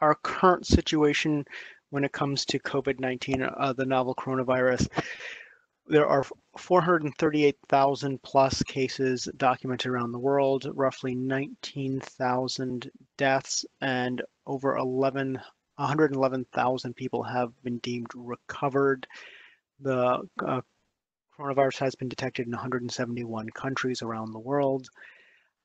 our current situation when it comes to COVID-19, uh, the novel coronavirus, there are 438,000 plus cases documented around the world, roughly 19,000 deaths, and over 11, 111,000 people have been deemed recovered. The uh, coronavirus has been detected in 171 countries around the world.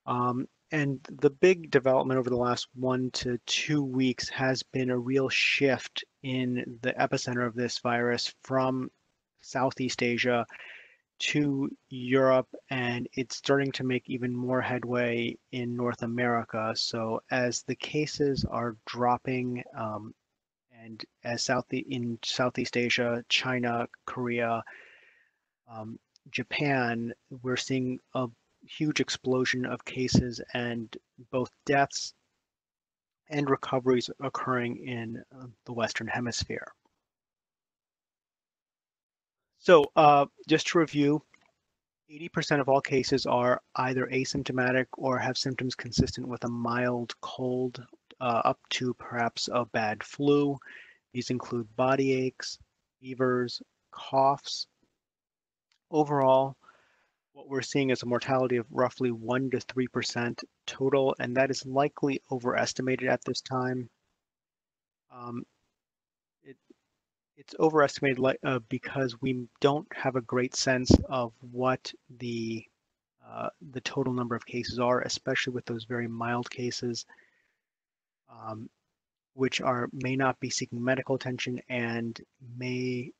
Um, and the big development over the last one to two weeks has been a real shift in the epicenter of this virus from Southeast Asia to Europe, and it's starting to make even more headway in North America. So as the cases are dropping, um, and as South in Southeast Asia, China, Korea, um, Japan, we're seeing a huge explosion of cases and both deaths and recoveries occurring in uh, the Western Hemisphere. So uh, just to review, 80% of all cases are either asymptomatic or have symptoms consistent with a mild cold uh, up to perhaps a bad flu. These include body aches, fevers, coughs. Overall, what we're seeing is a mortality of roughly 1 to 3% total, and that is likely overestimated at this time. Um, it, it's overestimated uh, because we don't have a great sense of what the uh, the total number of cases are, especially with those very mild cases, um, which are may not be seeking medical attention and may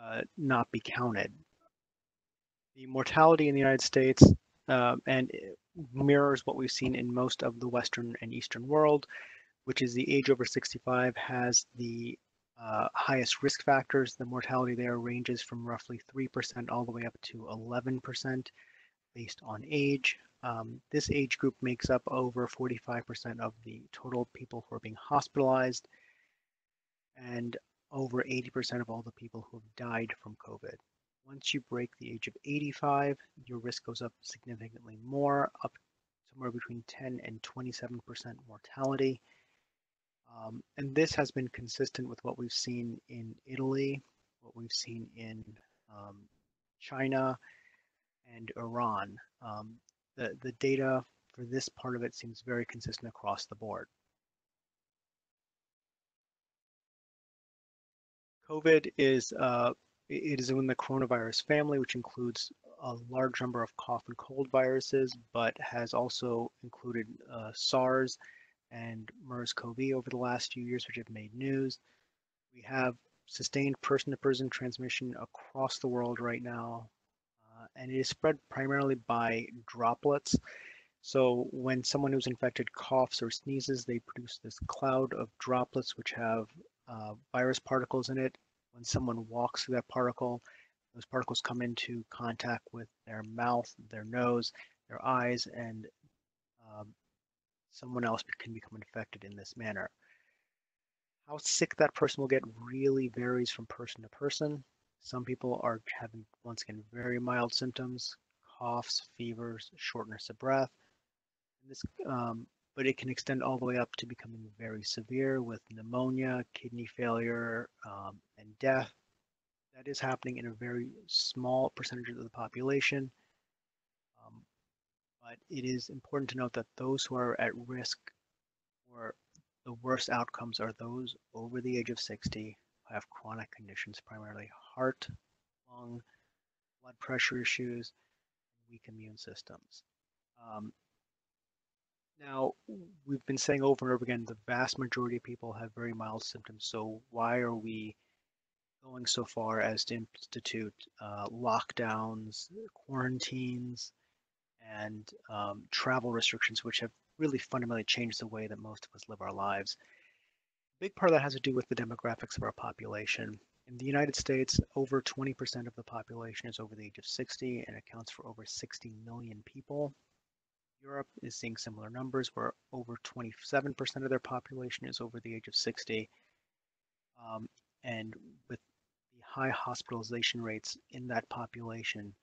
uh, not be counted the mortality in the United States uh, and mirrors what we've seen in most of the Western and Eastern world, which is the age over 65 has the uh, highest risk factors. The mortality there ranges from roughly 3% all the way up to 11% based on age. Um, this age group makes up over 45% of the total people who are being hospitalized and over 80% of all the people who have died from COVID. Once you break the age of 85, your risk goes up significantly more, up somewhere between 10 and 27% mortality. Um, and this has been consistent with what we've seen in Italy, what we've seen in um, China and Iran. Um, the, the data for this part of it seems very consistent across the board. COVID is uh, it is in the coronavirus family, which includes a large number of cough and cold viruses, but has also included uh, SARS and MERS-CoV over the last few years, which have made news. We have sustained person-to-person transmission across the world right now, uh, and it is spread primarily by droplets. So when someone who's infected coughs or sneezes, they produce this cloud of droplets which have uh, virus particles in it, when someone walks through that particle, those particles come into contact with their mouth, their nose, their eyes, and um, someone else can become infected in this manner. How sick that person will get really varies from person to person. Some people are having, once again, very mild symptoms, coughs, fevers, shortness of breath. This um, but it can extend all the way up to becoming very severe with pneumonia, kidney failure, um, and death. That is happening in a very small percentage of the population. Um, but it is important to note that those who are at risk for the worst outcomes are those over the age of 60 who have chronic conditions, primarily heart, lung, blood pressure issues, weak immune systems. Um, now, we've been saying over and over again, the vast majority of people have very mild symptoms. So why are we going so far as to institute uh, lockdowns, quarantines, and um, travel restrictions, which have really fundamentally changed the way that most of us live our lives? A big part of that has to do with the demographics of our population. In the United States, over 20% of the population is over the age of 60 and accounts for over 60 million people. Europe is seeing similar numbers where over 27% of their population is over the age of 60. Um, and with the high hospitalization rates in that population,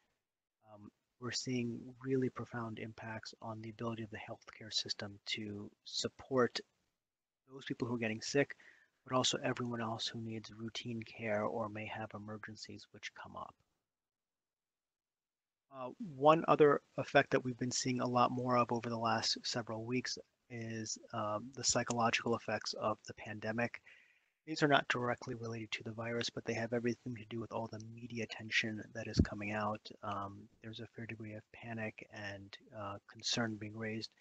um, we're seeing really profound impacts on the ability of the healthcare system to support those people who are getting sick, but also everyone else who needs routine care or may have emergencies which come up. Uh, one other effect that we've been seeing a lot more of over the last several weeks is um, the psychological effects of the pandemic. These are not directly related to the virus, but they have everything to do with all the media attention that is coming out. Um, there's a fair degree of panic and uh, concern being raised,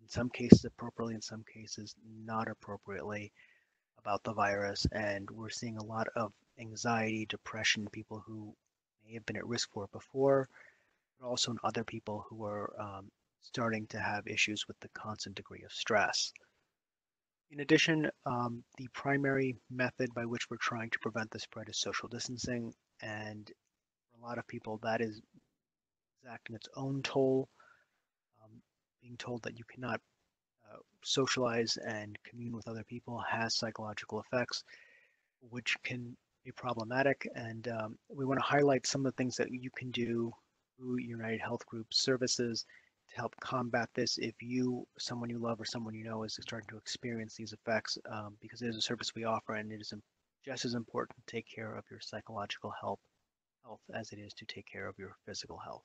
in some cases appropriately, in some cases not appropriately, about the virus. And we're seeing a lot of anxiety, depression, people who may have been at risk for it before, but also in other people who are um, starting to have issues with the constant degree of stress. In addition, um, the primary method by which we're trying to prevent the spread is social distancing. And for a lot of people, that is exacting its own toll. Um, being told that you cannot uh, socialize and commune with other people has psychological effects, which can be problematic. And um, we want to highlight some of the things that you can do through United Health Group services to help combat this if you, someone you love, or someone you know is starting to experience these effects, um, because it is a service we offer and it is just as important to take care of your psychological health, health as it is to take care of your physical health.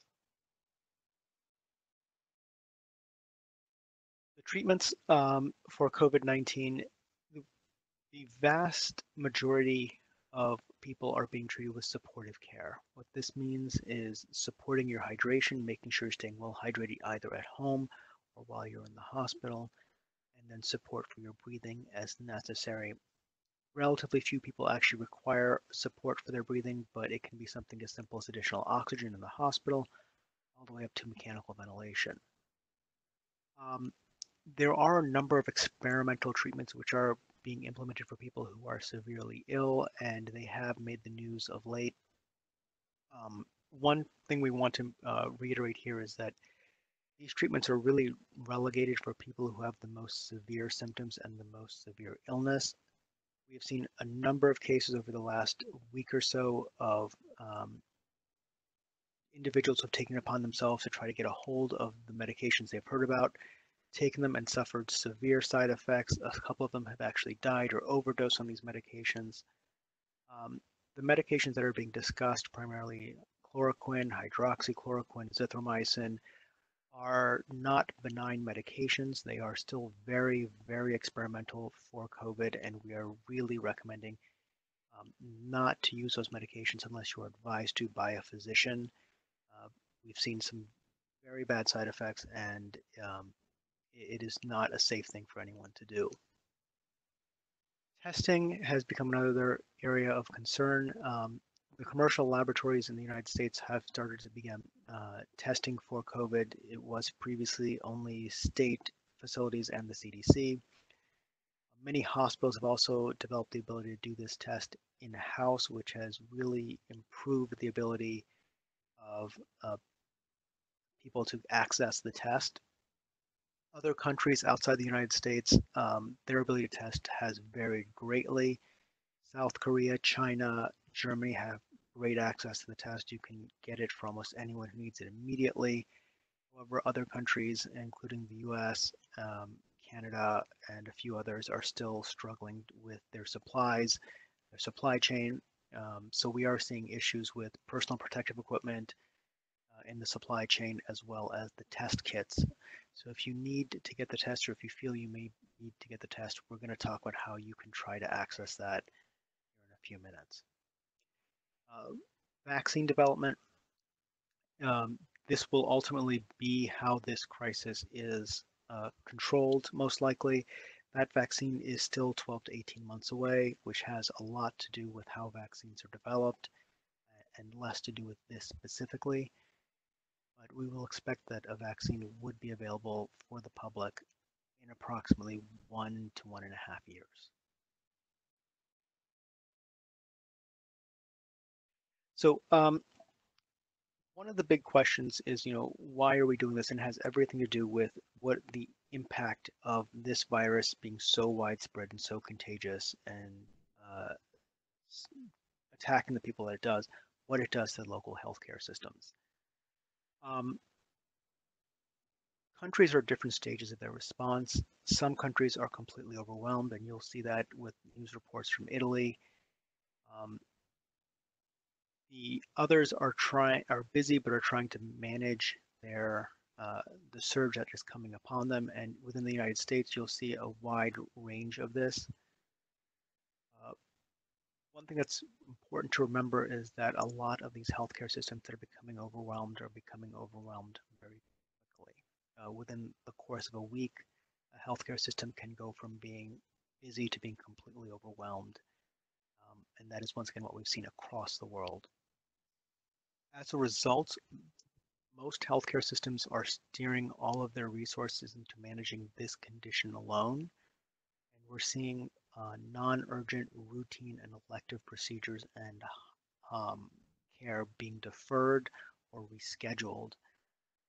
The treatments um, for COVID-19, the vast majority of people are being treated with supportive care. What this means is supporting your hydration, making sure you're staying well hydrated either at home or while you're in the hospital, and then support for your breathing as necessary. Relatively few people actually require support for their breathing, but it can be something as simple as additional oxygen in the hospital, all the way up to mechanical ventilation. Um, there are a number of experimental treatments which are being implemented for people who are severely ill, and they have made the news of late. Um, one thing we want to uh, reiterate here is that these treatments are really relegated for people who have the most severe symptoms and the most severe illness. We have seen a number of cases over the last week or so of um, individuals who have taken upon themselves to try to get a hold of the medications they've heard about taken them and suffered severe side effects. A couple of them have actually died or overdosed on these medications. Um, the medications that are being discussed, primarily chloroquine, hydroxychloroquine, azithromycin, are not benign medications. They are still very, very experimental for COVID, and we are really recommending um, not to use those medications unless you are advised to by a physician. Uh, we've seen some very bad side effects, and um, it is not a safe thing for anyone to do. Testing has become another area of concern. Um, the commercial laboratories in the United States have started to begin uh, testing for COVID. It was previously only state facilities and the CDC. Many hospitals have also developed the ability to do this test in-house, which has really improved the ability of uh, people to access the test other countries outside the United States, um, their ability to test has varied greatly. South Korea, China, Germany have great access to the test. You can get it for almost anyone who needs it immediately. However, other countries, including the US, um, Canada, and a few others, are still struggling with their supplies, their supply chain. Um, so we are seeing issues with personal protective equipment in the supply chain as well as the test kits. So if you need to get the test or if you feel you may need to get the test, we're going to talk about how you can try to access that in a few minutes. Uh, vaccine development. Um, this will ultimately be how this crisis is uh, controlled, most likely. That vaccine is still 12 to 18 months away, which has a lot to do with how vaccines are developed and less to do with this specifically but we will expect that a vaccine would be available for the public in approximately one to one and a half years. So um, one of the big questions is, you know, why are we doing this and has everything to do with what the impact of this virus being so widespread and so contagious and uh, attacking the people that it does, what it does to local healthcare systems. Um, countries are at different stages of their response. Some countries are completely overwhelmed, and you'll see that with news reports from Italy. Um, the others are trying are busy, but are trying to manage their uh, the surge that is coming upon them. And within the United States, you'll see a wide range of this. One thing that's important to remember is that a lot of these healthcare systems that are becoming overwhelmed are becoming overwhelmed very quickly. Uh, within the course of a week, a healthcare system can go from being busy to being completely overwhelmed. Um, and that is once again what we've seen across the world. As a result, most healthcare systems are steering all of their resources into managing this condition alone. And we're seeing uh, non-urgent, routine, and elective procedures and um, care being deferred or rescheduled.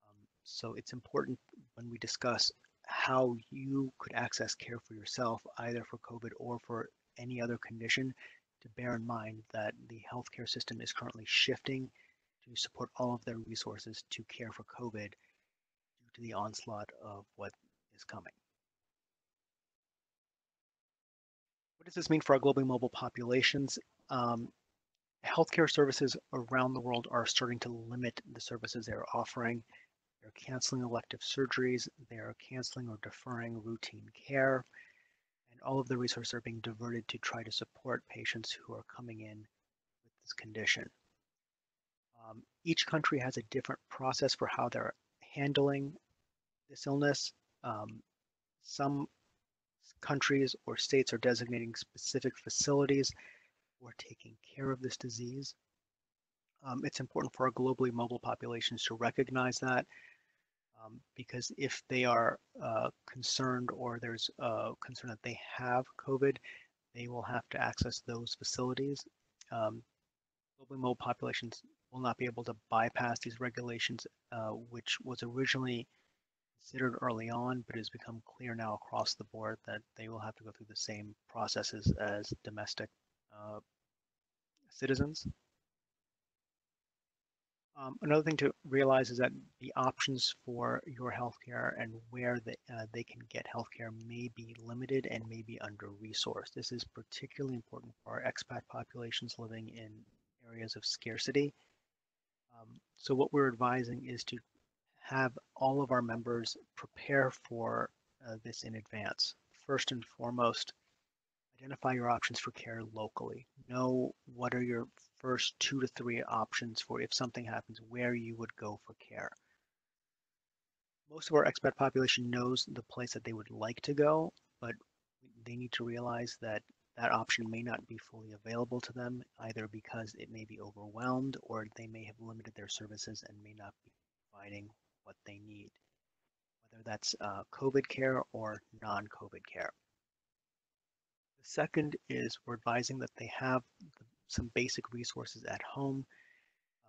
Um, so it's important when we discuss how you could access care for yourself, either for COVID or for any other condition, to bear in mind that the healthcare system is currently shifting to support all of their resources to care for COVID due to the onslaught of what is coming. Does this mean for our globally mobile populations? Um, healthcare services around the world are starting to limit the services they're offering. They're canceling elective surgeries, they're canceling or deferring routine care, and all of the resources are being diverted to try to support patients who are coming in with this condition. Um, each country has a different process for how they're handling this illness. Um, some countries or states are designating specific facilities for taking care of this disease. Um, it's important for our globally mobile populations to recognize that um, because if they are uh, concerned or there's a concern that they have COVID, they will have to access those facilities. Um, globally mobile populations will not be able to bypass these regulations, uh, which was originally considered early on, but it has become clear now across the board that they will have to go through the same processes as domestic uh, citizens. Um, another thing to realize is that the options for your healthcare and where they, uh, they can get healthcare may be limited and may be under-resourced. This is particularly important for our expat populations living in areas of scarcity um, so what we're advising is to have all of our members prepare for uh, this in advance. First and foremost, identify your options for care locally. Know what are your first two to three options for if something happens, where you would go for care. Most of our expat population knows the place that they would like to go, but they need to realize that that option may not be fully available to them, either because it may be overwhelmed or they may have limited their services and may not be providing what they need, whether that's uh, COVID care or non-COVID care. The second is we're advising that they have some basic resources at home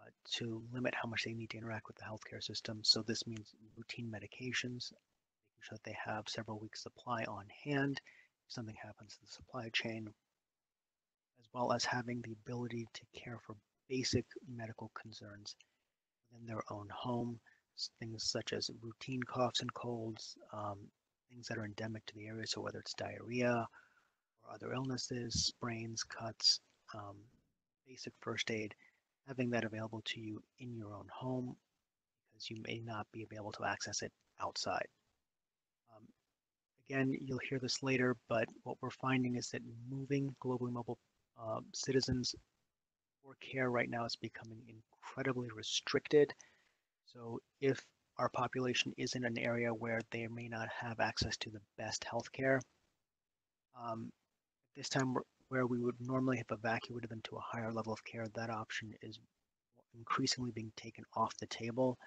uh, to limit how much they need to interact with the healthcare system. So this means routine medications, making sure that they have several weeks supply on hand, if something happens to the supply chain, as well as having the ability to care for basic medical concerns within their own home, things such as routine coughs and colds, um, things that are endemic to the area, so whether it's diarrhea or other illnesses, sprains, cuts, um, basic first aid, having that available to you in your own home because you may not be able to access it outside. Again, you'll hear this later, but what we're finding is that moving globally mobile uh, citizens for care right now is becoming incredibly restricted. So if our population is in an area where they may not have access to the best healthcare, um, this time where we would normally have evacuated them to a higher level of care, that option is increasingly being taken off the table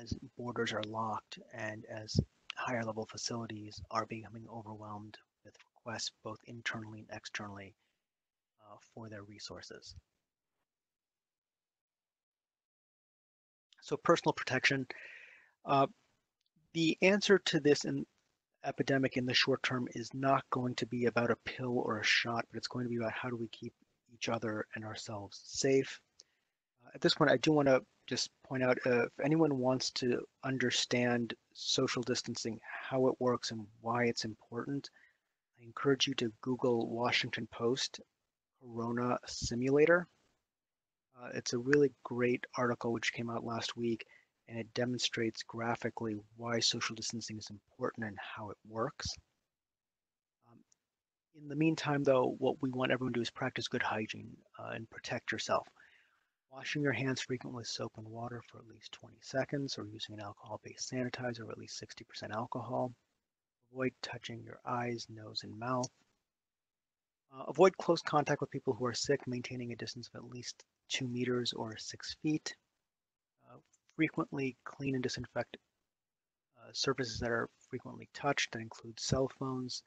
as borders are locked and as higher level facilities are becoming overwhelmed with requests both internally and externally uh, for their resources. So personal protection. Uh, the answer to this in epidemic in the short term is not going to be about a pill or a shot, but it's going to be about how do we keep each other and ourselves safe. Uh, at this point, I do want to just point out uh, if anyone wants to understand social distancing, how it works and why it's important, I encourage you to Google Washington Post Corona Simulator. Uh, it's a really great article which came out last week and it demonstrates graphically why social distancing is important and how it works. Um, in the meantime, though, what we want everyone to do is practice good hygiene uh, and protect yourself. Washing your hands frequently with soap and water for at least 20 seconds or using an alcohol-based sanitizer of at least 60% alcohol. Avoid touching your eyes, nose, and mouth. Uh, avoid close contact with people who are sick, maintaining a distance of at least two meters or six feet. Uh, frequently clean and disinfect uh, surfaces that are frequently touched. That includes cell phones,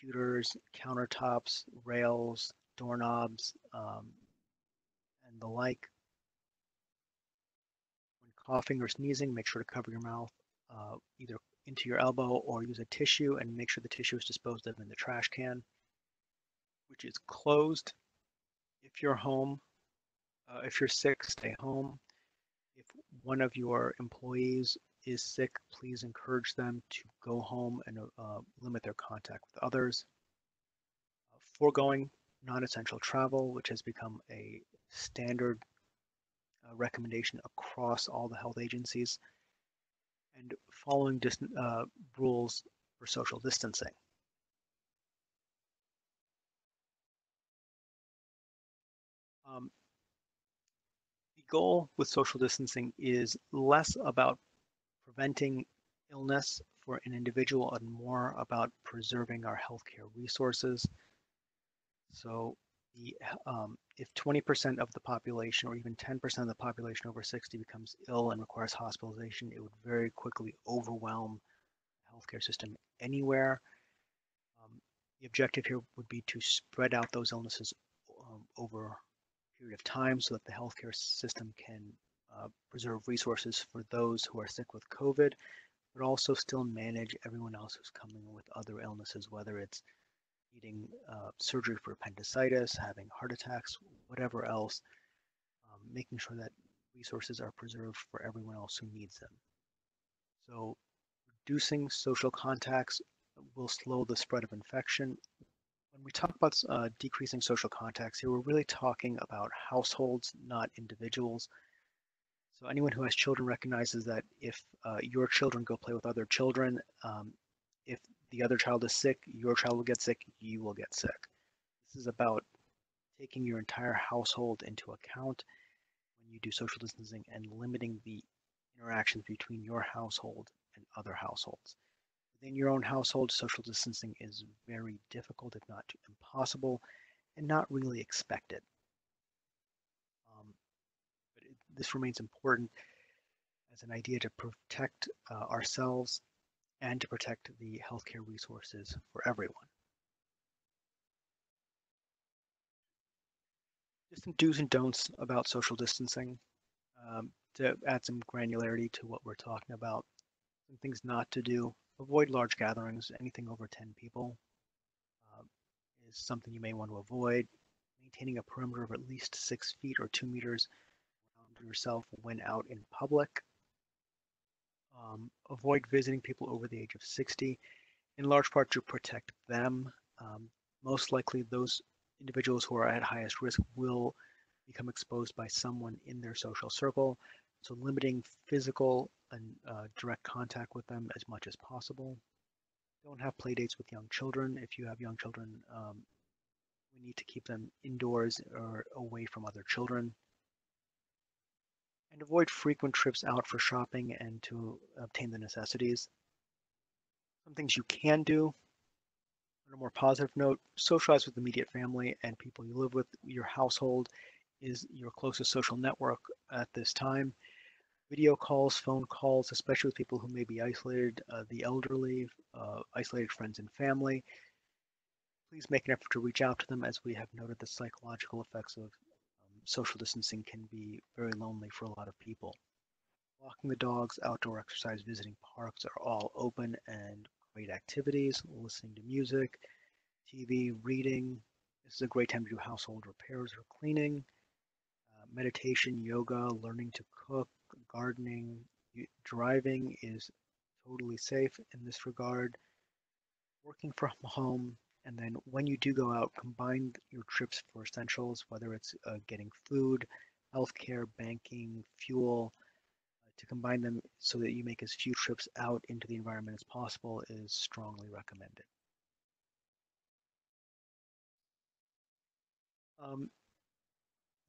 computers, countertops, rails, doorknobs, um, and the like. When coughing or sneezing, make sure to cover your mouth uh, either into your elbow or use a tissue and make sure the tissue is disposed of in the trash can, which is closed. If you're home, uh, if you're sick, stay home. If one of your employees is sick, please encourage them to go home and uh, limit their contact with others. Uh, foregoing non-essential travel, which has become a standard uh, recommendation across all the health agencies, and following uh, rules for social distancing. Goal with social distancing is less about preventing illness for an individual and more about preserving our healthcare resources. So the, um, if 20% of the population or even 10% of the population over 60 becomes ill and requires hospitalization, it would very quickly overwhelm the healthcare system anywhere. Um, the objective here would be to spread out those illnesses um, over period of time so that the healthcare system can uh, preserve resources for those who are sick with COVID, but also still manage everyone else who's coming with other illnesses, whether it's needing uh, surgery for appendicitis, having heart attacks, whatever else, um, making sure that resources are preserved for everyone else who needs them. So reducing social contacts will slow the spread of infection. When we talk about uh, decreasing social contacts here, we're really talking about households, not individuals. So anyone who has children recognizes that if uh, your children go play with other children, um, if the other child is sick, your child will get sick, you will get sick. This is about taking your entire household into account when you do social distancing and limiting the interactions between your household and other households. Within your own household, social distancing is very difficult, if not impossible, and not really expected. Um, but it, this remains important as an idea to protect uh, ourselves and to protect the healthcare resources for everyone. Just some do's and don'ts about social distancing um, to add some granularity to what we're talking about. Some things not to do. Avoid large gatherings. Anything over 10 people uh, is something you may want to avoid. Maintaining a perimeter of at least six feet or two meters around yourself when out in public um, avoid visiting people over the age of 60, in large part to protect them. Um, most likely those individuals who are at highest risk will become exposed by someone in their social circle. So limiting physical and uh, direct contact with them as much as possible. Don't have play dates with young children. If you have young children, um, we need to keep them indoors or away from other children and avoid frequent trips out for shopping and to obtain the necessities. Some things you can do. On a more positive note, socialize with immediate family and people you live with. Your household is your closest social network at this time. Video calls, phone calls, especially with people who may be isolated, uh, the elderly, uh, isolated friends and family. Please make an effort to reach out to them as we have noted the psychological effects of social distancing can be very lonely for a lot of people. Walking the dogs, outdoor exercise, visiting parks are all open and great activities. Listening to music, TV, reading. This is a great time to do household repairs or cleaning. Uh, meditation, yoga, learning to cook, gardening, driving is totally safe in this regard. Working from home, and then when you do go out, combine your trips for essentials, whether it's uh, getting food, healthcare, banking, fuel, uh, to combine them so that you make as few trips out into the environment as possible is strongly recommended. Um,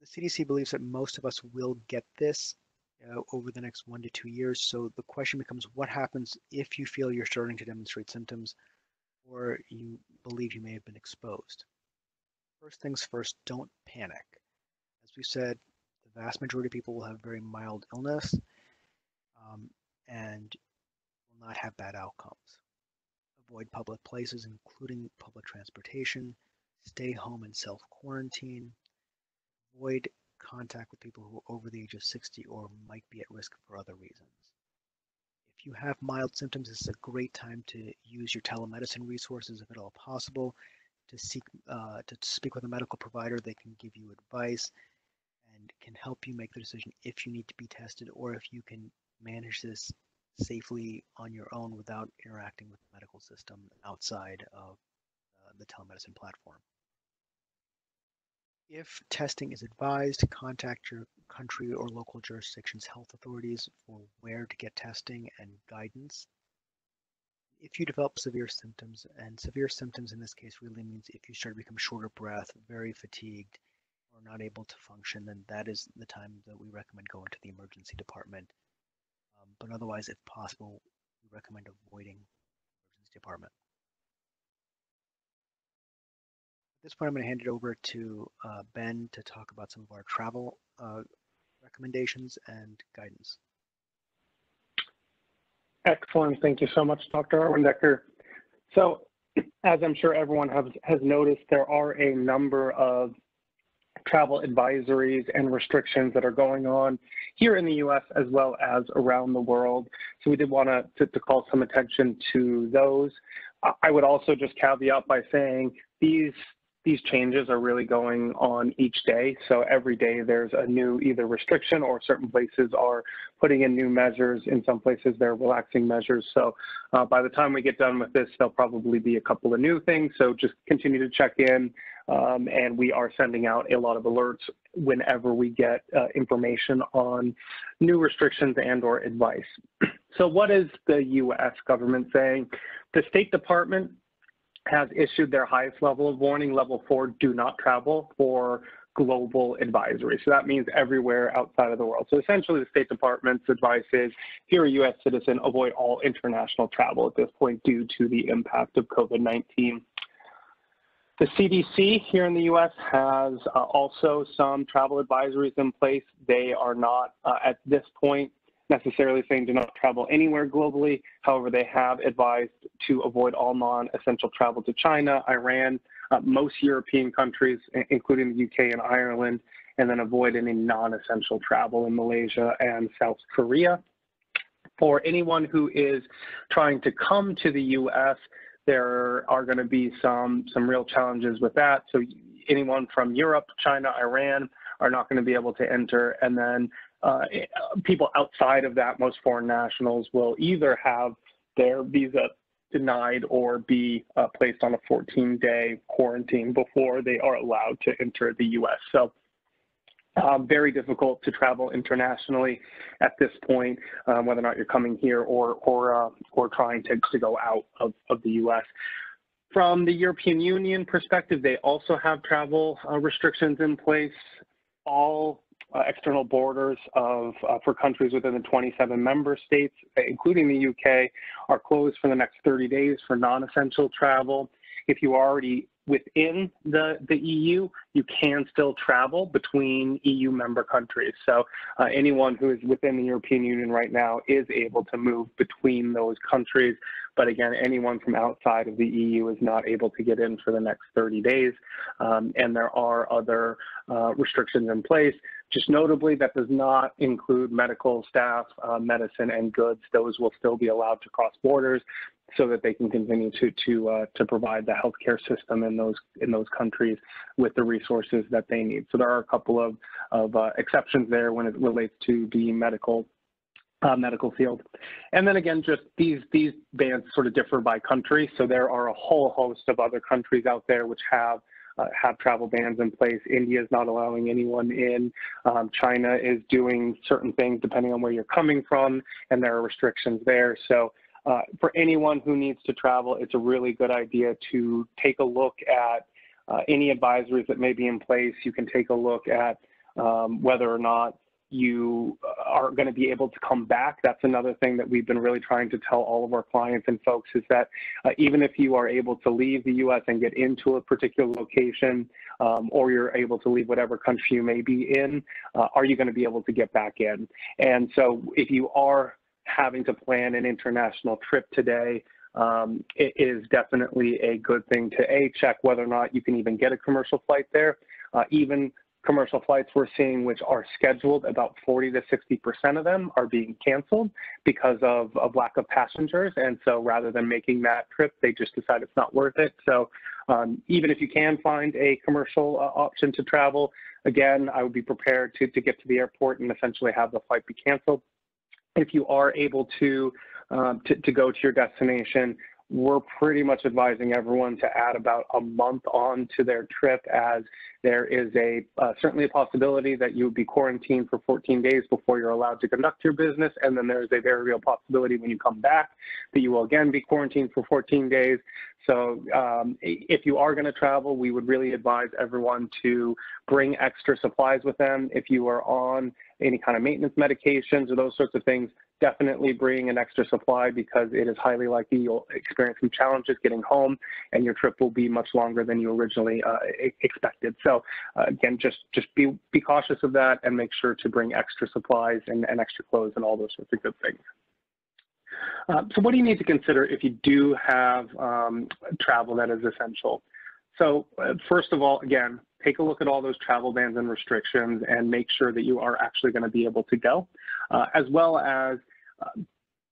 the CDC believes that most of us will get this uh, over the next one to two years. So the question becomes what happens if you feel you're starting to demonstrate symptoms or you believe you may have been exposed? First things first, don't panic. As we said, the vast majority of people will have very mild illness um, and will not have bad outcomes. Avoid public places, including public transportation. Stay home and self quarantine. Avoid contact with people who are over the age of 60 or might be at risk for other reasons. If you have mild symptoms, this is a great time to use your telemedicine resources if at all possible, to seek uh, to speak with a medical provider. They can give you advice and can help you make the decision if you need to be tested or if you can manage this safely on your own without interacting with the medical system outside of uh, the telemedicine platform. If testing is advised, contact your country or local jurisdiction's health authorities for where to get testing and guidance. If you develop severe symptoms, and severe symptoms in this case really means if you start to become short of breath, very fatigued, or not able to function, then that is the time that we recommend going to the emergency department. Um, but otherwise, if possible, we recommend avoiding the emergency department. This point, I'm going to hand it over to uh, Ben to talk about some of our travel uh, recommendations and guidance. Excellent. Thank you so much, Dr. Arwendecker. So as I'm sure everyone has, has noticed, there are a number of travel advisories and restrictions that are going on here in the US as well as around the world. So we did want to, to call some attention to those. I would also just caveat by saying these these changes are really going on each day. So every day there's a new either restriction or certain places are putting in new measures. In some places they're relaxing measures. So uh, by the time we get done with this, there'll probably be a couple of new things. So just continue to check in. Um, and we are sending out a lot of alerts whenever we get uh, information on new restrictions and or advice. So what is the U.S. government saying? The State Department has issued their highest level of warning, level four, do not travel for global advisory. So that means everywhere outside of the world. So essentially the State Department's advice is, if you're a US citizen, avoid all international travel at this point due to the impact of COVID-19. The CDC here in the US has uh, also some travel advisories in place. They are not uh, at this point necessarily saying do not travel anywhere globally. However, they have advised to avoid all non-essential travel to China, Iran, uh, most European countries, including the UK and Ireland, and then avoid any non-essential travel in Malaysia and South Korea. For anyone who is trying to come to the US, there are going to be some, some real challenges with that. So anyone from Europe, China, Iran are not going to be able to enter. And then uh, people outside of that, most foreign nationals, will either have their visa denied or be uh, placed on a 14-day quarantine before they are allowed to enter the U.S. So um, very difficult to travel internationally at this point, um, whether or not you're coming here or or uh, or trying to, to go out of, of the U.S. From the European Union perspective, they also have travel uh, restrictions in place. All uh, external borders of uh, for countries within the 27 member states, including the UK, are closed for the next 30 days for non-essential travel. If you are already within the, the EU, you can still travel between EU member countries. So uh, anyone who is within the European Union right now is able to move between those countries. But again, anyone from outside of the EU is not able to get in for the next 30 days. Um, and there are other uh, restrictions in place. Just notably, that does not include medical staff, uh, medicine, and goods. Those will still be allowed to cross borders. so that they can continue to to uh, to provide the healthcare system in those in those countries with the resources that they need. So there are a couple of of uh, exceptions there when it relates to the medical uh, medical field. And then again, just these these bans sort of differ by country. So there are a whole host of other countries out there which have uh, have travel bans in place. India is not allowing anyone in. Um, China is doing certain things depending on where you're coming from, and there are restrictions there. So uh, for anyone who needs to travel, it's a really good idea to take a look at uh, any advisories that may be in place. You can take a look at um, whether or not you are going to be able to come back. That's another thing that we've been really trying to tell all of our clients and folks is that uh, even if you are able to leave the U.S. and get into a particular location, um, or you're able to leave whatever country you may be in, uh, are you going to be able to get back in? And so if you are having to plan an international trip today, um, it is definitely a good thing to a check whether or not you can even get a commercial flight there. Uh, even commercial flights we're seeing which are scheduled, about 40 to 60% of them are being canceled because of, of lack of passengers. And so rather than making that trip, they just decide it's not worth it. So um, even if you can find a commercial uh, option to travel, again, I would be prepared to, to get to the airport and essentially have the flight be canceled. If you are able to, um, to, to go to your destination, we're pretty much advising everyone to add about a month on to their trip as there is a uh, certainly a possibility that you would be quarantined for 14 days before you're allowed to conduct your business. And then there's a very real possibility when you come back that you will again be quarantined for 14 days. So um, if you are going to travel we would really advise everyone to bring extra supplies with them. If you are on any kind of maintenance medications or those sorts of things definitely bring an extra supply because it is highly likely you'll experience some challenges getting home and your trip will be much longer than you originally uh, expected. So uh, again, just just be be cautious of that and make sure to bring extra supplies and, and extra clothes and all those sorts of good things. Uh, so what do you need to consider if you do have um, travel that is essential? So uh, first of all, again, take a look at all those travel bans and restrictions and make sure that you are actually going to be able to go, uh, as well as uh,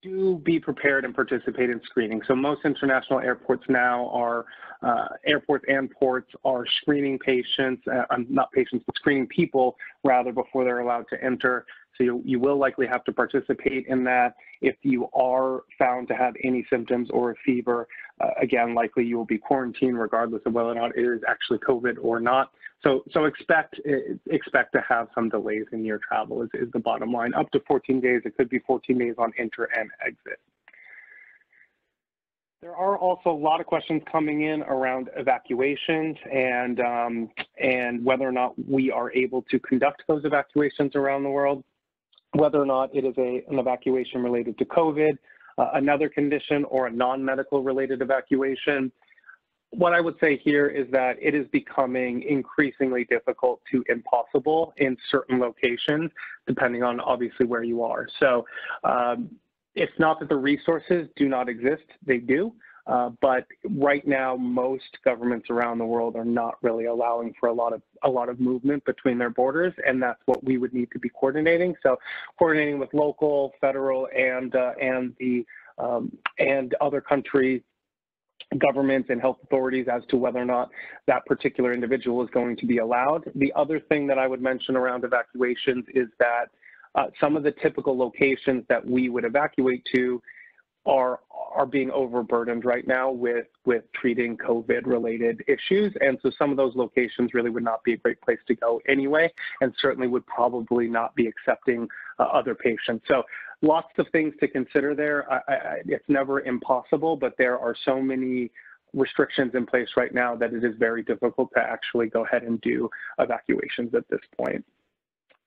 do be prepared and participate in screening. So most international airports now are, uh, airports and ports are screening patients, uh, not patients, but screening people rather before they're allowed to enter. So you, you will likely have to participate in that. If you are found to have any symptoms or a fever, uh, again, likely you will be quarantined regardless of whether or not it is actually COVID or not. So, so expect expect to have some delays in your travel is, is the bottom line. Up to 14 days, it could be 14 days on enter and exit. There are also a lot of questions coming in around evacuations and um, and whether or not we are able to conduct those evacuations around the world whether or not it is a, an evacuation related to COVID, uh, another condition, or a non-medical related evacuation. What I would say here is that it is becoming increasingly difficult to impossible in certain locations, depending on obviously where you are. So um, it's not that the resources do not exist, they do. Uh, but right now, most governments around the world are not really allowing for a lot of a lot of movement between their borders, and that's what we would need to be coordinating. So, coordinating with local, federal, and uh, and the um, and other country governments and health authorities as to whether or not that particular individual is going to be allowed. The other thing that I would mention around evacuations is that uh, some of the typical locations that we would evacuate to are are being overburdened right now with with treating COVID related issues. And so some of those locations really would not be a great place to go anyway, and certainly would probably not be accepting uh, other patients. So lots of things to consider there. I, I, it's never impossible, but there are so many restrictions in place right now that it is very difficult to actually go ahead and do evacuations at this point.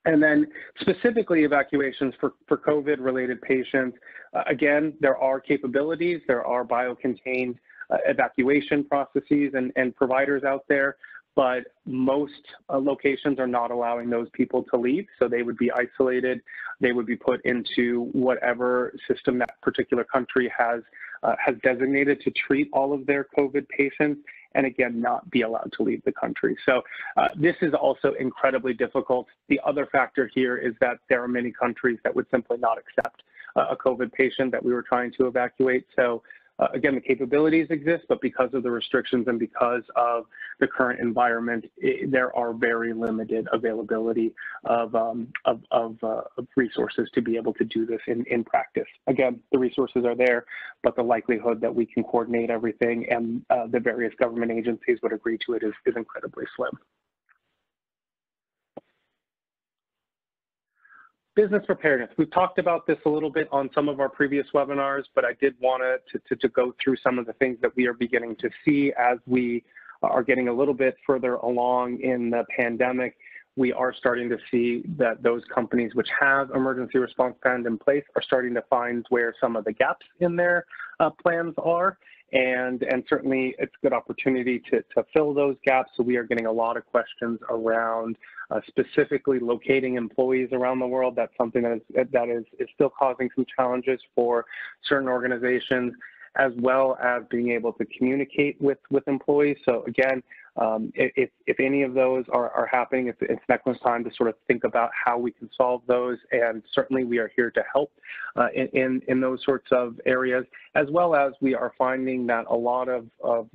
And then specifically evacuations for, for COVID related patients, uh, again, there are capabilities, there are biocontained uh, evacuation processes and, and providers out there, but most uh, locations are not allowing those people to leave. So they would be isolated, they would be put into whatever system that particular country has, uh, has designated to treat all of their COVID patients and again, not be allowed to leave the country. So uh, this is also incredibly difficult. The other factor here is that there are many countries that would simply not accept uh, a COVID patient that we were trying to evacuate. So uh, again, the capabilities exist, but because of the restrictions and because of the current environment, it, there are very limited availability of, um, of, of, uh, of, resources to be able to do this in, in practice. Again, the resources are there, but the likelihood that we can coordinate everything and uh, the various government agencies would agree to it is, is incredibly slim. Business preparedness. We've talked about this a little bit on some of our previous webinars, but I did want to, to, to go through some of the things that we are beginning to see as we are getting a little bit further along in the pandemic. We are starting to see that those companies which have emergency response plans in place are starting to find where some of the gaps in their uh, plans are. And, and certainly it's a good opportunity to, to fill those gaps. So we are getting a lot of questions around uh, specifically locating employees around the world. That's something that is, that is, is still causing some challenges for certain organizations, as well as being able to communicate with, with employees. So again, um, if, if any of those are, are happening, it's, it's excellent time to sort of think about how we can solve those. And certainly we are here to help uh, in, in, in, those sorts of areas, as well as we are finding that a lot of, of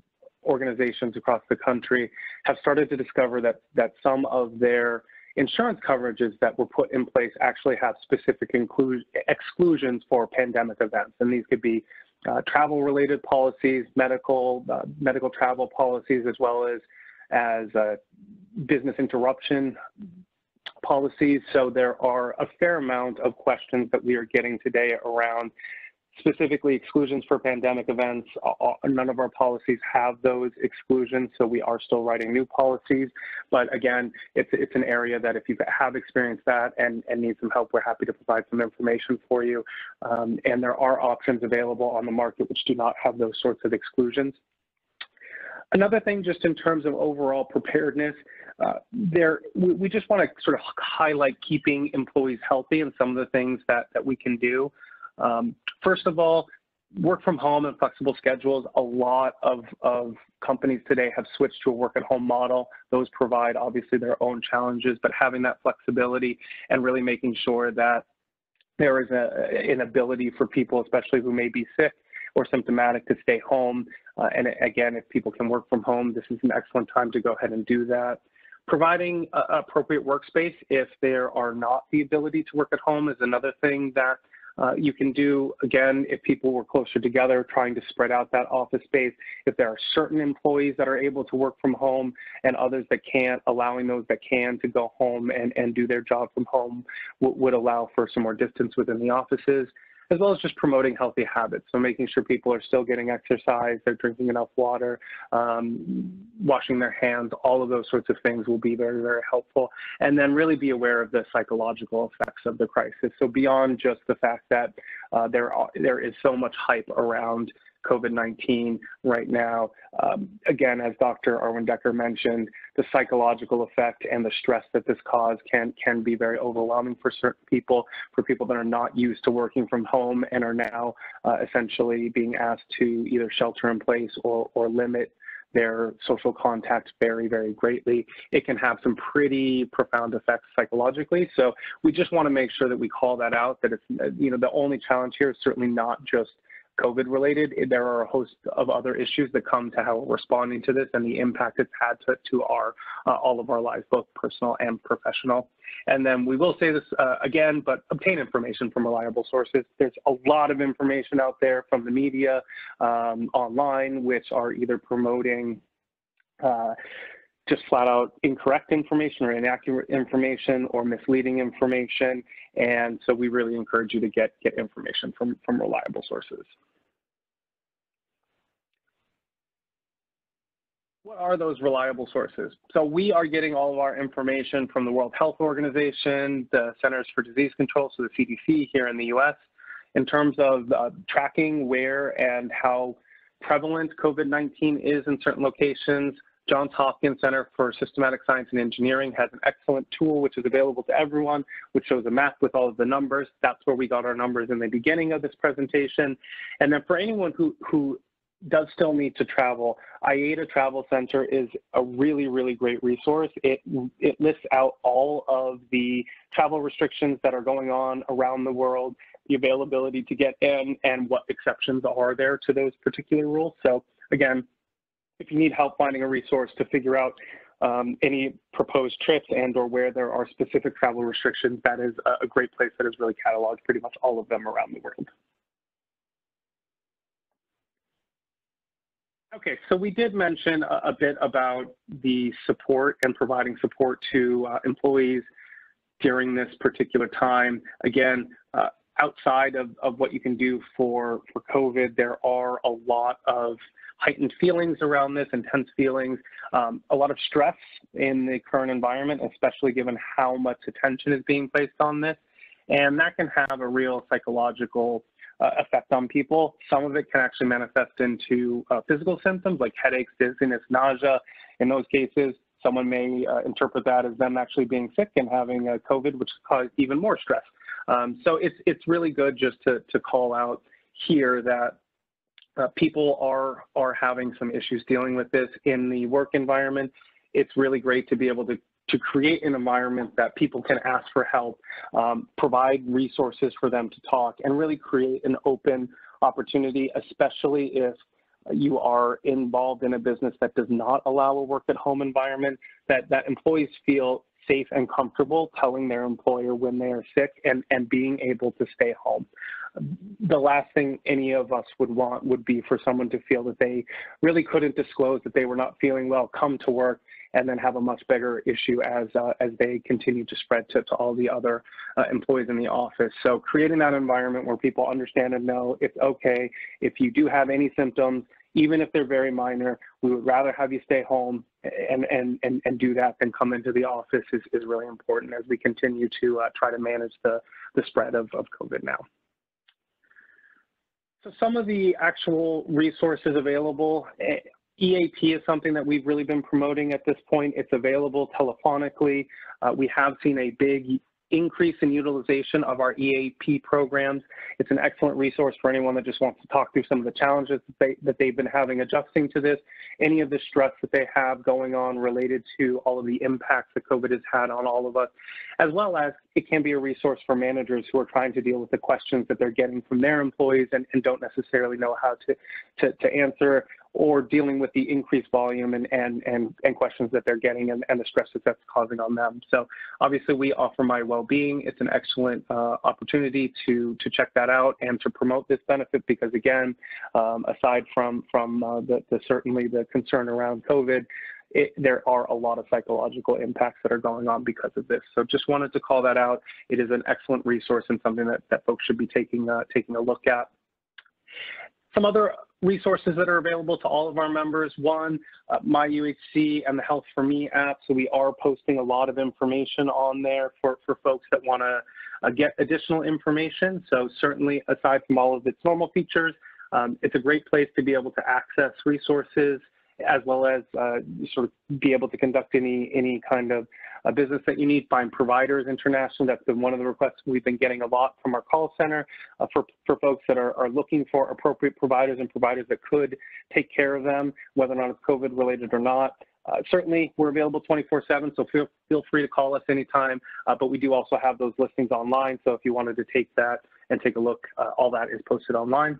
organizations across the country have started to discover that, that some of their insurance coverages that were put in place actually have specific exclusions for pandemic events. And these could be uh, travel related policies, medical, uh, medical travel policies, as well as, as uh, business interruption policies. So there are a fair amount of questions that we are getting today around specifically exclusions for pandemic events. None of our policies have those exclusions, so we are still writing new policies. But again, it's, it's an area that if you have experienced that and, and need some help, we're happy to provide some information for you. Um, and there are options available on the market which do not have those sorts of exclusions. Another thing, just in terms of overall preparedness, uh, there we, we just want to sort of highlight keeping employees healthy and some of the things that, that we can do. Um, first of all, work from home and flexible schedules. A lot of, of companies today have switched to a work at home model. Those provide obviously their own challenges, but having that flexibility and really making sure that there is a, an ability for people, especially who may be sick or symptomatic, to stay home. Uh, and again, if people can work from home, this is an excellent time to go ahead and do that. Providing uh, appropriate workspace if there are not the ability to work at home is another thing that uh, you can do, again, if people were closer together, trying to spread out that office space. If there are certain employees that are able to work from home and others that can't, allowing those that can to go home and, and do their job from home would allow for some more distance within the offices as well as just promoting healthy habits. So making sure people are still getting exercise, they're drinking enough water, um, washing their hands, all of those sorts of things will be very, very helpful. And then really be aware of the psychological effects of the crisis. So beyond just the fact that uh, there, are, there is so much hype around COVID-19 right now. Um, again, as Dr. Arwin Decker mentioned, the psychological effect and the stress that this cause can, can be very overwhelming for certain people, for people that are not used to working from home and are now uh, essentially being asked to either shelter in place or, or limit their social contact very, very greatly. It can have some pretty profound effects psychologically. So we just want to make sure that we call that out, that it's, you know, the only challenge here is certainly not just COVID related. There are a host of other issues that come to how we're responding to this and the impact it's had to, to our uh, all of our lives, both personal and professional. And then we will say this uh, again, but obtain information from reliable sources. There's a lot of information out there from the media, um, online, which are either promoting uh, just flat out incorrect information or inaccurate information or misleading information. And so we really encourage you to get, get information from, from reliable sources. What are those reliable sources? So we are getting all of our information from the World Health Organization, the Centers for Disease Control, so the CDC here in the US, in terms of uh, tracking where and how prevalent COVID-19 is in certain locations, Johns Hopkins Center for Systematic Science and Engineering has an excellent tool which is available to everyone, which shows a map with all of the numbers. That's where we got our numbers in the beginning of this presentation. And then for anyone who, who does still need to travel, IATA Travel Center is a really, really great resource. It, it lists out all of the travel restrictions that are going on around the world, the availability to get in and what exceptions are there to those particular rules. So again, if you need help finding a resource to figure out um, any proposed trips and or where there are specific travel restrictions, that is a great place that has really cataloged pretty much all of them around the world. Okay, so we did mention a, a bit about the support and providing support to uh, employees during this particular time. Again, outside of, of what you can do for, for COVID, there are a lot of heightened feelings around this, intense feelings, um, a lot of stress in the current environment, especially given how much attention is being placed on this. And that can have a real psychological uh, effect on people. Some of it can actually manifest into uh, physical symptoms like headaches, dizziness, nausea. In those cases, someone may uh, interpret that as them actually being sick and having uh, COVID, which causes even more stress. Um, so it's it's really good just to to call out here that uh, people are are having some issues dealing with this in the work environment. It's really great to be able to to create an environment that people can ask for help, um, provide resources for them to talk, and really create an open opportunity, especially if you are involved in a business that does not allow a work at home environment, that, that employees feel safe and comfortable telling their employer when they are sick and, and being able to stay home. The last thing any of us would want would be for someone to feel that they really couldn't disclose that they were not feeling well, come to work, and then have a much bigger issue as uh, as they continue to spread to, to all the other uh, employees in the office. So creating that environment where people understand and know it's okay if you do have any symptoms, even if they're very minor, we would rather have you stay home and, and, and, and do that than come into the office is, is really important as we continue to uh, try to manage the, the spread of, of COVID now. So some of the actual resources available, eh, EAP is something that we've really been promoting at this point. It's available telephonically. Uh, we have seen a big increase in utilization of our EAP programs. It's an excellent resource for anyone that just wants to talk through some of the challenges that, they, that they've been having adjusting to this, any of the stress that they have going on related to all of the impacts that COVID has had on all of us, as well as it can be a resource for managers who are trying to deal with the questions that they're getting from their employees and, and don't necessarily know how to, to, to answer or dealing with the increased volume and, and, and, and questions that they're getting and, and the stress that that's causing on them. So obviously we offer My Wellbeing. It's an excellent uh, opportunity to, to check that out and to promote this benefit because again, um, aside from, from uh, the, the, certainly the concern around COVID, it, there are a lot of psychological impacts that are going on because of this. So just wanted to call that out. It is an excellent resource and something that, that folks should be taking, uh, taking a look at. Some other resources that are available to all of our members. One, uh, My UHC and the Health for Me app. So we are posting a lot of information on there for, for folks that want to uh, get additional information. So certainly aside from all of its normal features, um, it's a great place to be able to access resources as well as uh, sort of be able to conduct any any kind of a business that you need, find providers internationally. That's been one of the requests we've been getting a lot from our call center uh, for, for folks that are, are looking for appropriate providers and providers that could take care of them, whether or not it's COVID related or not. Uh, certainly, we're available 24/7, so feel feel free to call us anytime. Uh, but we do also have those listings online, so if you wanted to take that and take a look, uh, all that is posted online.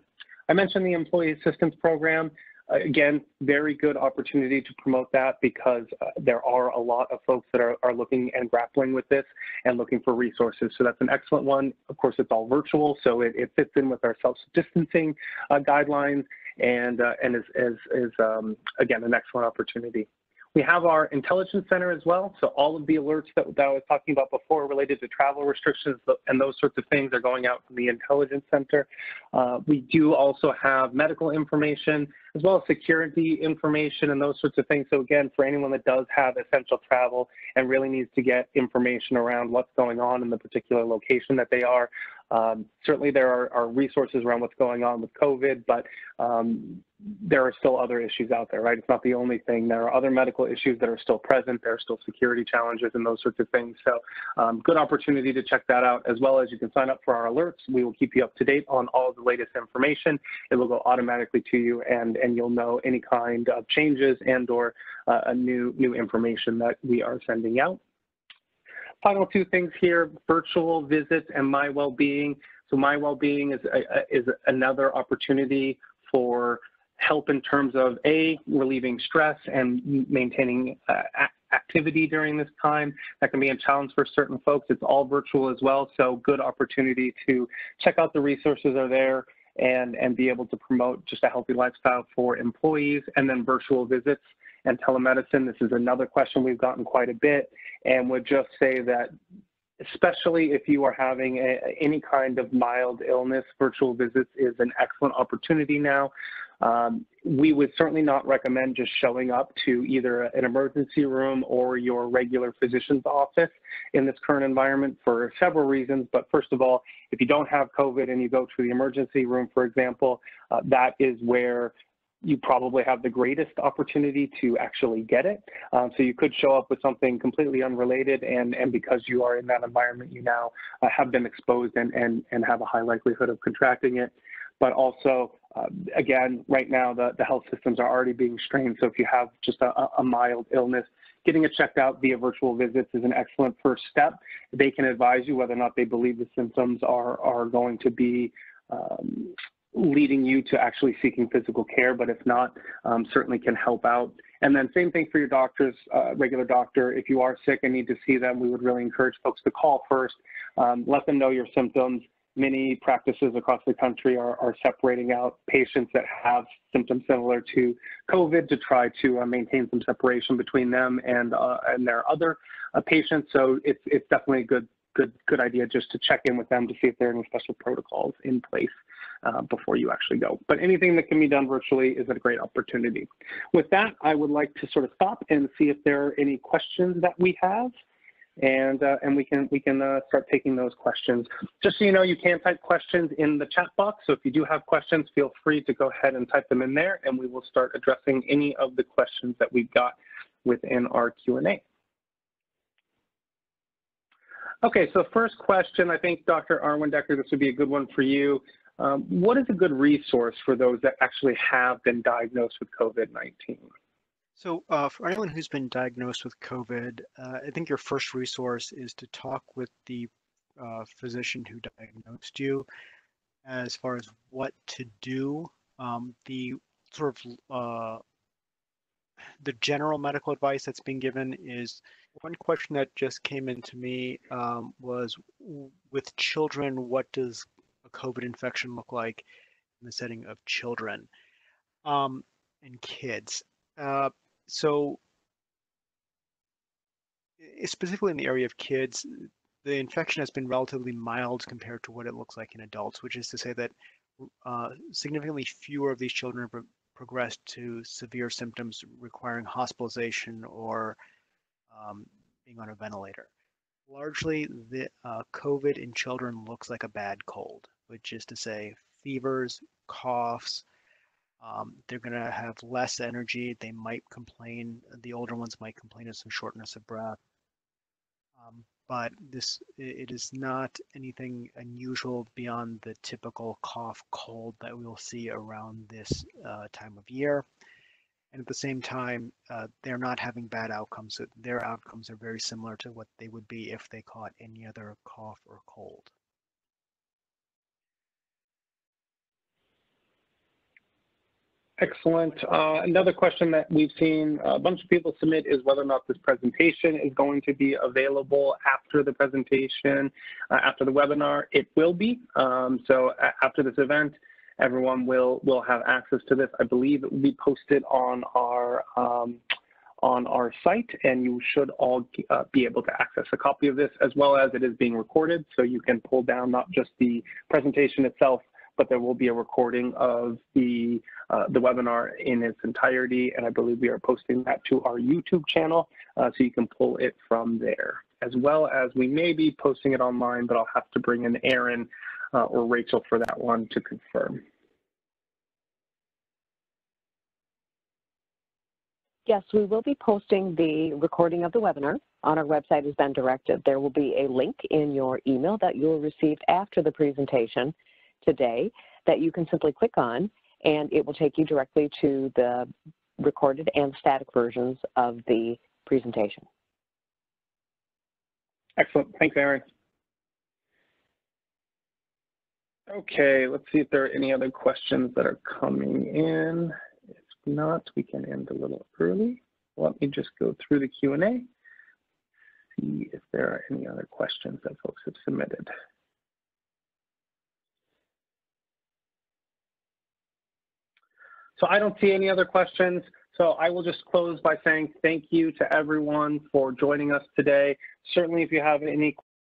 I mentioned the Employee Assistance Program. Again, very good opportunity to promote that because uh, there are a lot of folks that are, are looking and grappling with this and looking for resources. So that's an excellent one. Of course, it's all virtual, so it, it fits in with our self-distancing uh, guidelines and, uh, and is, is, is um, again, an excellent opportunity. We have our intelligence center as well. So all of the alerts that, that, I was talking about before related to travel restrictions and those sorts of things are going out from the intelligence center. Uh, we do also have medical information as well as security information and those sorts of things. So again, for anyone that does have essential travel and really needs to get information around what's going on in the particular location that they are, um, certainly there are, are, resources around what's going on with COVID, but um, there are still other issues out there, right? It's not the only thing. There are other medical issues that are still present. There are still security challenges and those sorts of things. So um, good opportunity to check that out, as well as you can sign up for our alerts. We will keep you up to date on all the latest information. It will go automatically to you and, and you'll know any kind of changes and or uh, a new, new information that we are sending out final two things here, virtual visits and my well-being. So My Wellbeing is, a, is another opportunity for help in terms of A, relieving stress and maintaining uh, activity during this time. That can be a challenge for certain folks. It's all virtual as well, so good opportunity to check out the resources are there and, and be able to promote just a healthy lifestyle for employees and then virtual visits and telemedicine. This is another question we've gotten quite a bit and would just say that especially if you are having a, any kind of mild illness, virtual visits is an excellent opportunity now. Um, we would certainly not recommend just showing up to either an emergency room or your regular physician's office in this current environment for several reasons. But first of all, if you don't have COVID and you go to the emergency room, for example, uh, that is where you probably have the greatest opportunity to actually get it. Um, so you could show up with something completely unrelated and, and because you are in that environment, you now uh, have been exposed and, and, and have a high likelihood of contracting it. But also, uh, again, right now the, the health systems are already being strained. So if you have just a, a mild illness, getting it checked out via virtual visits is an excellent first step. They can advise you whether or not they believe the symptoms are, are going to be um, leading you to actually seeking physical care, but if not, um, certainly can help out. And then same thing for your doctors, uh, regular doctor. If you are sick and need to see them, we would really encourage folks to call first, um, let them know your symptoms. Many practices across the country are, are separating out patients that have symptoms similar to COVID to try to uh, maintain some separation between them and uh, and their other uh, patients. So it's it's definitely a good good good idea just to check in with them to see if there are any special protocols in place uh, before you actually go. But anything that can be done virtually is a great opportunity. With that, I would like to sort of stop and see if there are any questions that we have. And, uh, and we can, we can uh, start taking those questions. Just so you know, you can type questions in the chat box. So if you do have questions, feel free to go ahead and type them in there and we will start addressing any of the questions that we've got within our Q&A. Okay, so first question, I think Dr. Arwin Decker, this would be a good one for you. Um, what is a good resource for those that actually have been diagnosed with COVID-19? So uh, for anyone who's been diagnosed with COVID, uh, I think your first resource is to talk with the uh, physician who diagnosed you as far as what to do. Um, the sort of uh, the general medical advice that's being given is one question that just came into me um, was with children, what does COVID infection look like in the setting of children um, and kids. Uh, so specifically in the area of kids, the infection has been relatively mild compared to what it looks like in adults, which is to say that uh, significantly fewer of these children have progressed to severe symptoms requiring hospitalization or um, being on a ventilator. Largely, the uh, COVID in children looks like a bad cold which is to say fevers, coughs. Um, they're going to have less energy. They might complain. The older ones might complain of some shortness of breath. Um, but this it is not anything unusual beyond the typical cough cold that we will see around this uh, time of year and at the same time uh, they're not having bad outcomes their outcomes are very similar to what they would be if they caught any other cough or cold Excellent. Uh, another question that we've seen a bunch of people submit is whether or not this presentation is going to be available after the presentation, uh, after the webinar. It will be. Um, so after this event, everyone will will have access to this. I believe it will be posted on our um, on our site, and you should all uh, be able to access a copy of this as well as it is being recorded. So you can pull down not just the presentation itself, but there will be a recording of the, uh, the webinar in its entirety, and I believe we are posting that to our YouTube channel, uh, so you can pull it from there. As well as we may be posting it online, but I'll have to bring in Aaron uh, or Rachel for that one to confirm. Yes, we will be posting the recording of the webinar on our website as been directed. There will be a link in your email that you will receive after the presentation today that you can simply click on and it will take you directly to the recorded and static versions of the presentation. Excellent. Thanks, Aaron. Okay, let's see if there are any other questions that are coming in. If not, we can end a little early. Let me just go through the Q&A, see if there are any other questions that folks have submitted. So I don't see any other questions. So I will just close by saying thank you to everyone for joining us today. Certainly, if you have any